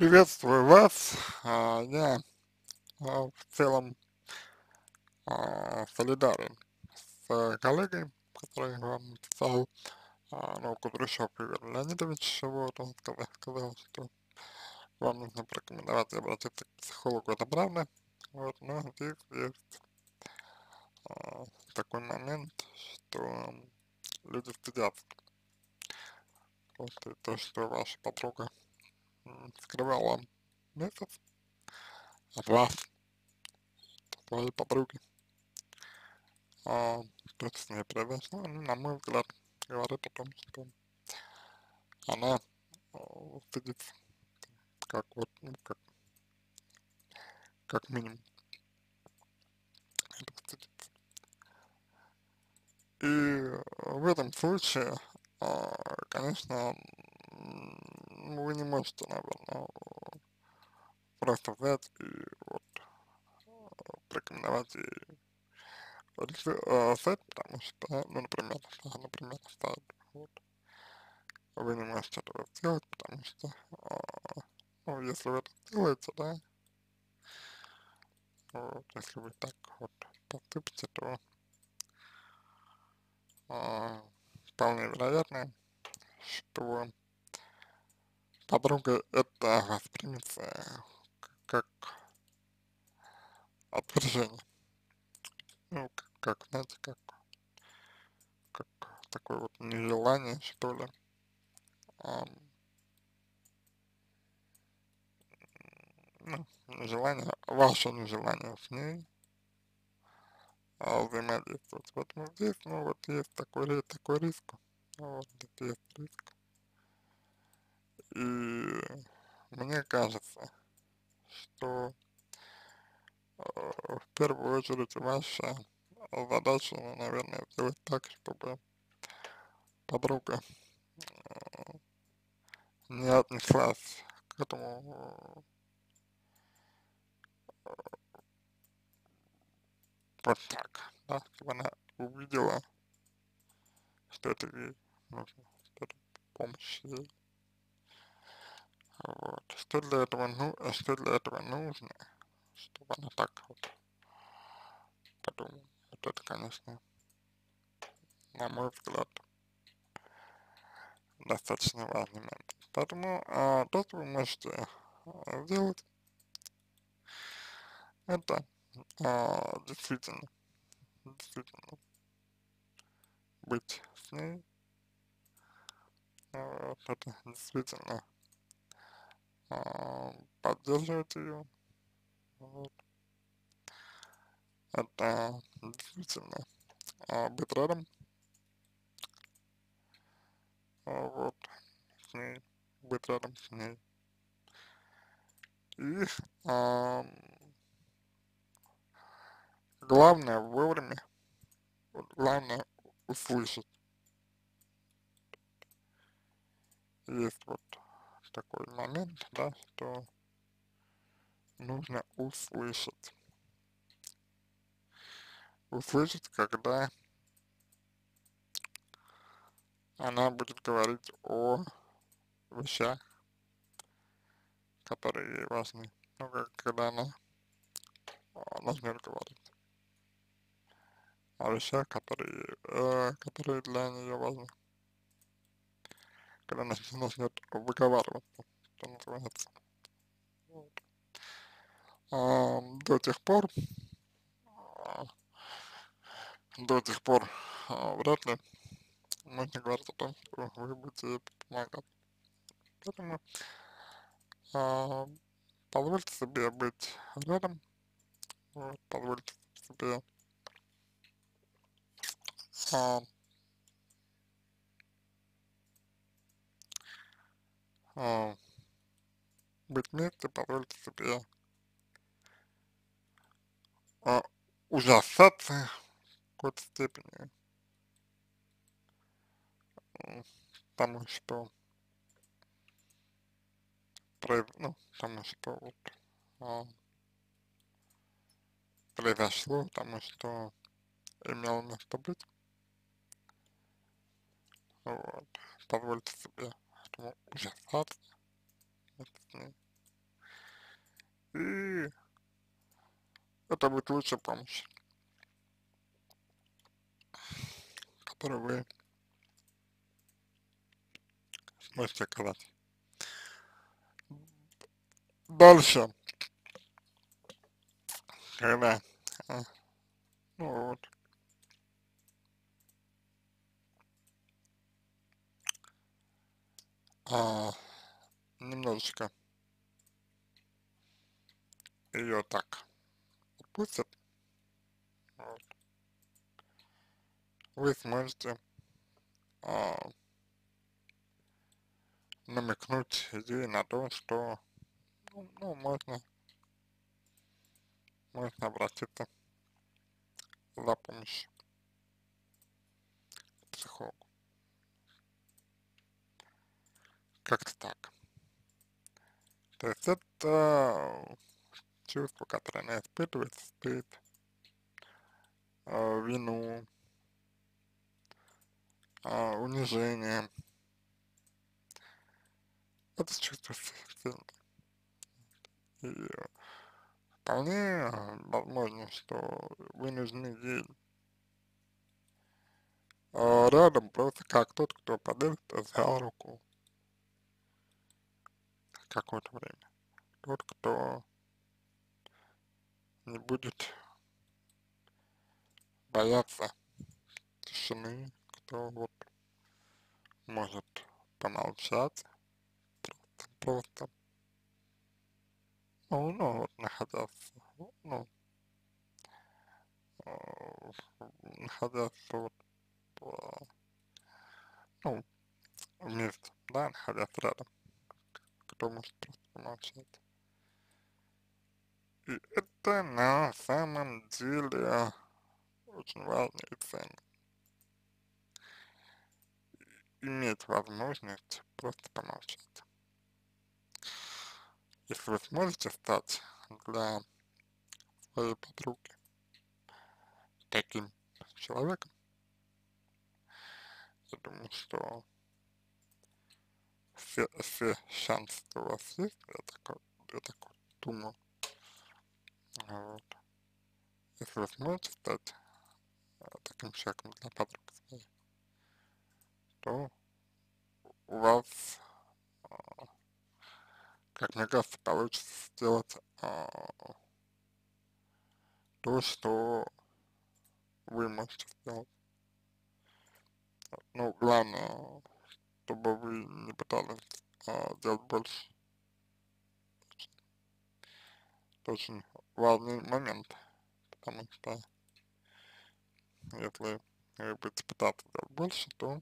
Приветствую вас. А, я а, в целом а, солидарен с коллегой, который вам написал, ну, Кудряшов Игорь Леонидович, вот, он сказал, сказал, что вам нужно порекомендовать обратиться к психологу, это правда, вот, но здесь есть такой момент, что люди стыдятся. После то, что ваша подруга скрывала месяц от вас, от своей подруги. А, то, что с ней произошло, ну, на мой взгляд, говорит о том, что она э, стыдится, как вот, ну, как, как минимум. И в этом случае, э, конечно, вы не можете, наверное, просто взять и вот порекомендовать ей э, сайт, потому что, ну, например, например, сайт, вот, вы не можете этого сделать, потому что, э, ну, если вы это сделаете, да, вот, если вы так вот поступите, то э, вполне вероятно, что подруга это воспримется как отвержение. Ну, как, как знаете, как, как такое вот нежелание, что ли. А, ну, нежелание, ваше нежелание с ней а, взаимодействовать. Поэтому здесь, ну, вот есть такой, такой риск. Вот, здесь есть риск. И мне кажется, что э, в первую очередь ваша задача, ну, наверное, сделать так, чтобы подруга э, не отнеслась к этому э, вот так, да, чтобы она увидела, что это ей нужно, что это помощь ей вот. Что для этого, ну, а что для этого нужно, чтобы она так вот подумала. Вот это, конечно, на мой взгляд, достаточно важный момент. Поэтому а, то, что вы можете а, сделать, это а, действительно, действительно быть с ней, вот, это действительно а, поддерживать ее. Вот. Это действительно а, быть рядом. А, вот. С ней. Быть рядом с ней. И а, главное вовремя, главное услышать. Есть вот такой момент, да, что нужно услышать. Услышать, когда она будет говорить о вещах, которые ей важны. Ну, как, когда она а, начнет говорить о вещах, которые, э, которые для нее важны когда начнет выговариваться, что называется. Вот. А, до тех пор, а, до тех пор а, вряд ли можно говорить о том, что вы будете помогать. Поэтому а, позвольте себе быть рядом, вот, позвольте себе а, а, быть вместе, позвольте себе. А, ужасаться в какой-то степени, потому что, ну, потому что вот, а, произошло, потому что имело место быть. Вот, позвольте себе этому ужасаться и это будет лучшая помощь, которую вы сможете оказать. Дальше, когда, а, ну вот, а, немножечко. Ее так отпустят, вот, вы сможете а, намекнуть ей на то, что ну, ну можно, можно обратиться за помощью к. Как-то так. То есть это чувство, которое она испытывает, стыд, вину, унижение. Это чувство сильное. И вполне возможно, что вы нужны ей рядом просто как тот, кто подышит за руку какое-то время. Тот, кто не будет бояться тишины, кто вот может помолчать, просто, просто ну, ну, вот находясь, ну, э, находясь вот, э, ну, вместе, да, находясь рядом кто может просто помолчать. И это на самом деле очень важно и ценно. Иметь возможность просто помолчать. Если вы сможете стать для своей подруги таким человеком, я думаю, что все, все шансы у вас есть, я так, я так думаю. Вот. Если вы сможете стать э, таким человеком для подруги своей, то у вас, э, как мне кажется, получится сделать э, то, что вы можете сделать. Ну, главное, чтобы вы не пытались а, делать больше. Это очень важный момент, потому что если вы будете пытаться делать больше, то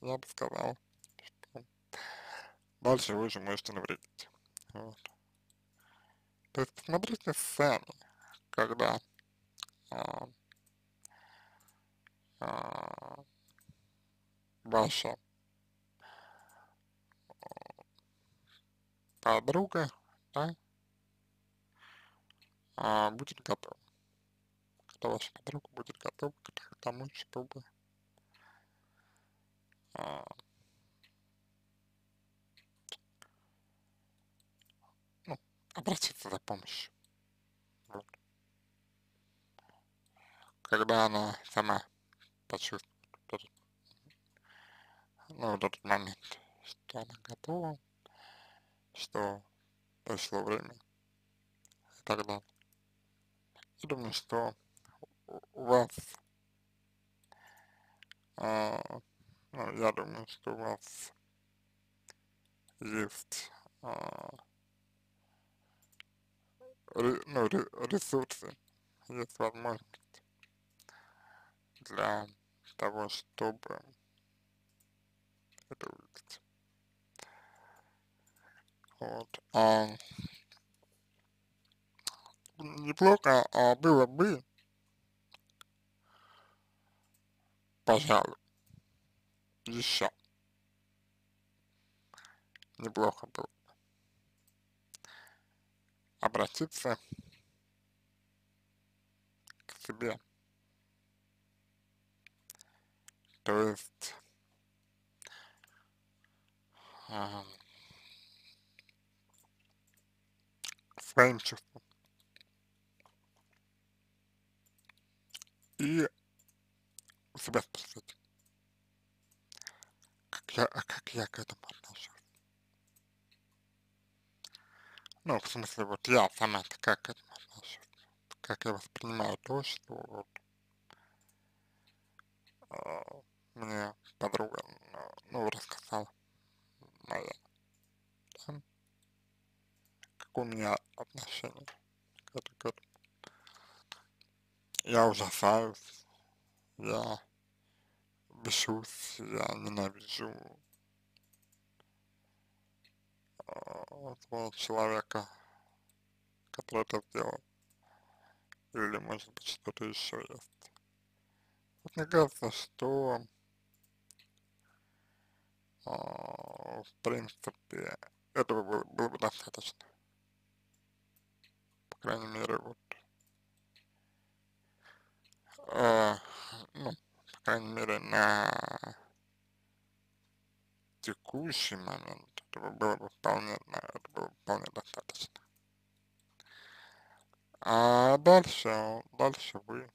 я бы сказал, что дальше вы уже можете навредить. Вот. То есть посмотрите сами, когда а, а, ваша подруга, да, а, будет готова. Когда ваша подруга будет готова к тому, чтобы а, ну, обратиться за помощью. Вот. Когда она сама почувствует этот, ну, вот момент, что она готова, что пришло время и так далее. Я думаю, что у вас, а, ну, я думаю, что у вас есть а, ре, ну, ресурсы, есть возможность для того, чтобы это увидеть. Вот. А, неплохо а, было бы, пожалуй, еще неплохо было обратиться к себе. То есть, своим чувствам. И себя спросить, как я, а как я к этому отношусь. Ну, в смысле, вот я сама-то как к этому отношусь, как я воспринимаю то, что вот э, мне подруга, ну, рассказала моя, у меня отношение к, к этому. Я ужасаюсь, я бешусь, я ненавижу э, того человека, который это сделал. Или может быть что-то еще есть. Вот мне кажется, что э, в принципе этого было, было бы достаточно. Крайней мере, вот э, ну, по крайней мере, на текущий момент этого было бы вполне, это было бы вполне достаточно. А дальше, дальше вы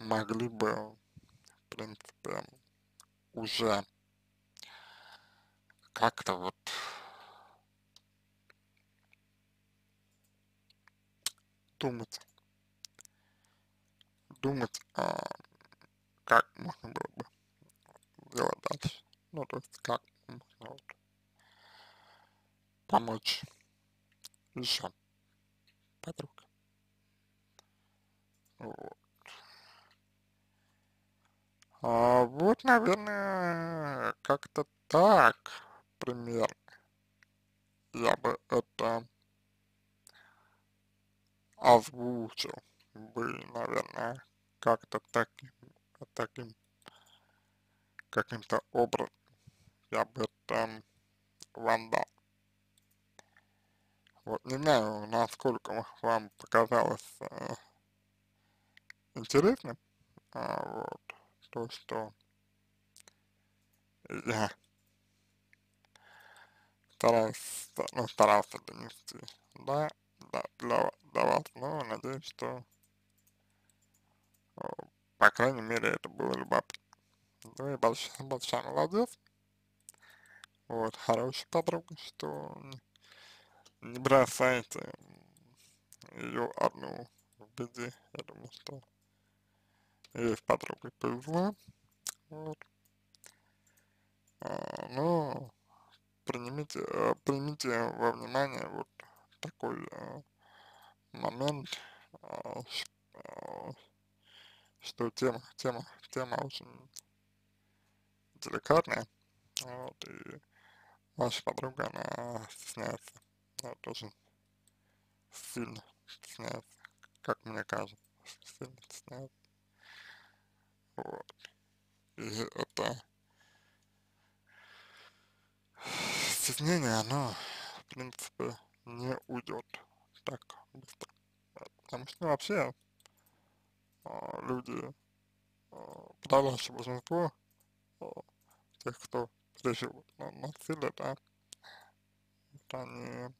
могли бы, в принципе, уже как-то вот думать думать, а, как можно было бы сделать дальше. Ну, то есть, как можно вот помочь еще подруге. Вот. А, вот, наверное, как-то так примерно я бы это озвучил бы, наверное, как-то таким, таким каким-то образом я бы это вам дал. Вот не знаю, насколько вам показалось э, интересным, а, вот, то, что я стараюсь, ну, старался донести, да, для, для вас, но надеюсь, что по крайней мере, это было любопытно. Ну и большая, большая молодец. Вот, хорошая подруга, что не бросайте ее одну в беде. Я думаю, что ей с подругой повезло. Вот. А, ну, примите, э, примите во внимание вот такой а, момент, а, что тема, тема, тема очень деликатная, вот, и ваша подруга, она стесняется, вот, очень сильно стесняется, как мне кажется, сильно стесняется, вот, и это стеснение, оно, в принципе, не уйдет так быстро, потому что вообще а, люди, а, подавляющее большинство а, тех, кто пережил насилие, да, они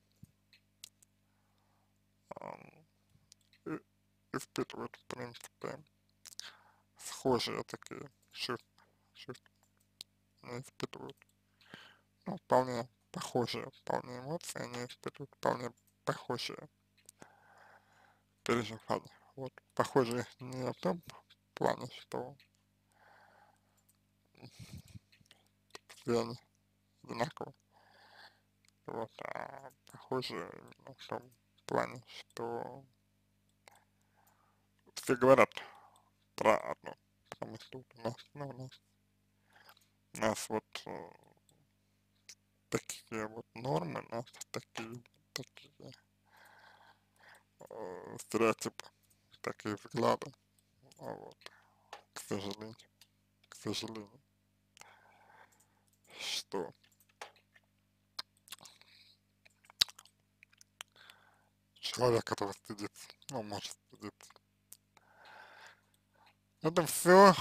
испытывают, в принципе, схожие такие чувства, чувства. Они испытывают, ну, вполне похожие, вполне эмоции, они испытывают вполне похожие переживания вот похоже не в том плане, что все они одинаково. Вот, а похоже в том плане, что все говорят про одно, потому что у нас, ну, у нас, у нас вот э, такие вот нормы, нас такие, такие э, стереотипы такие взгляды, вот, к сожалению, к сожалению, что? Человек этого стыдится, ну, может стыдиться. Это все,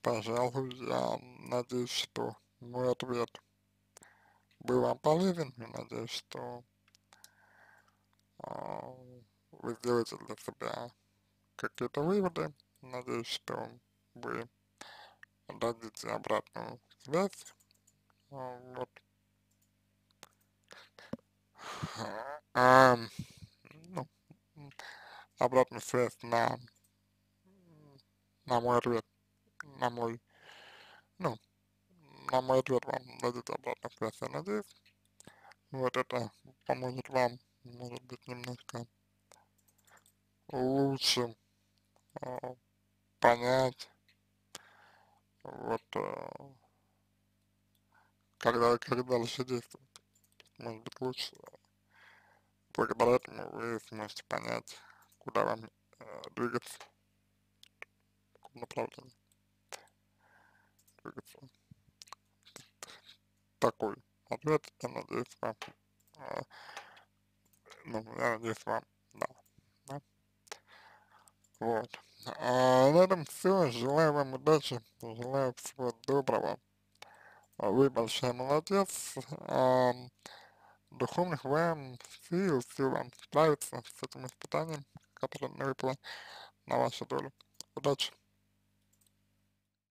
пожалуй, я надеюсь, что мой ответ был вам полезен, я надеюсь, что а, вы сделаете для себя какие-то выводы. Надеюсь, что вы дадите обратную связь. А, вот. А, ну, обратную связь на, на мой ответ, на мой, ну, на мой ответ вам дадите обратную связь, я надеюсь. Вот это поможет вам, может быть, немножко лучше э, понять, вот, э, когда, как дальше действовать. Может быть, лучше благодаря этому вы сможете понять, куда вам э, двигаться, в каком направлении двигаться. Такой ответ, я надеюсь, вам, э, ну, я надеюсь, вам, да, да. Вот. А на этом все. Желаю вам удачи, желаю всего доброго. Вы большой молодец. А, духовных вам сил, сил вам справиться с этим испытанием, которое выпало на вашу долю. Удачи!